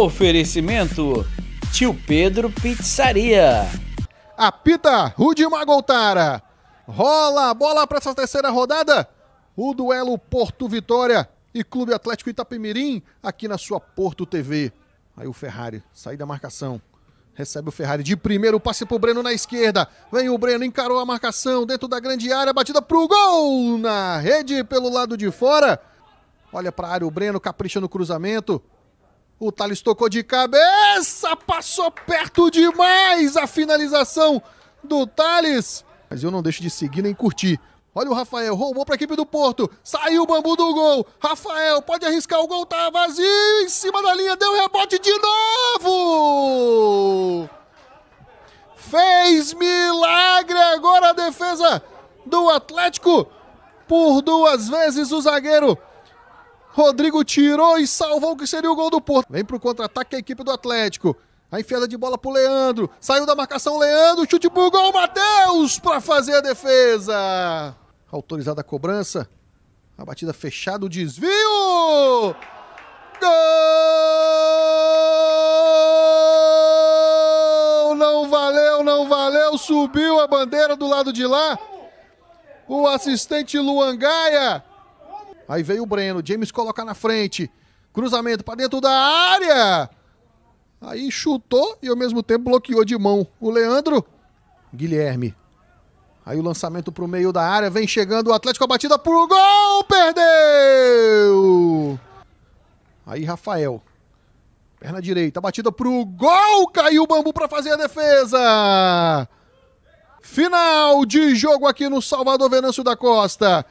Oferecimento Tio Pedro Pizzaria. Apita Rudimar Goltara. Rola a bola para essa terceira rodada. O duelo Porto Vitória e Clube Atlético Itapemirim aqui na sua Porto TV. Aí o Ferrari sai da marcação. Recebe o Ferrari de primeiro, passe pro Breno na esquerda. Vem o Breno, encarou a marcação dentro da grande área, batida pro gol na rede pelo lado de fora. Olha pra área o Breno, capricha no cruzamento. O Thales tocou de cabeça, passou perto demais a finalização do Thales. Mas eu não deixo de seguir nem curtir. Olha o Rafael, roubou para a equipe do Porto. Saiu o bambu do gol. Rafael pode arriscar o gol, tá vazio em cima da linha, deu rebote de novo. Fez milagre agora a defesa do Atlético. Por duas vezes o zagueiro Rodrigo tirou e salvou o que seria o gol do Porto. Vem pro contra-ataque a equipe do Atlético. A enfiada de bola pro Leandro. Saiu da marcação Leandro, chute pro gol, Matheus para fazer a defesa. Autorizada a cobrança. A batida fechada, o desvio. Gol! Não valeu, não valeu. Subiu a bandeira do lado de lá. O assistente Luan Gaia Aí veio o Breno, James coloca na frente. Cruzamento para dentro da área. Aí chutou e ao mesmo tempo bloqueou de mão o Leandro Guilherme. Aí o lançamento para o meio da área, vem chegando o Atlético, a batida pro gol, perdeu! Aí Rafael, perna direita, batida pro gol, caiu o bambu para fazer a defesa! Final de jogo aqui no Salvador Venâncio da Costa.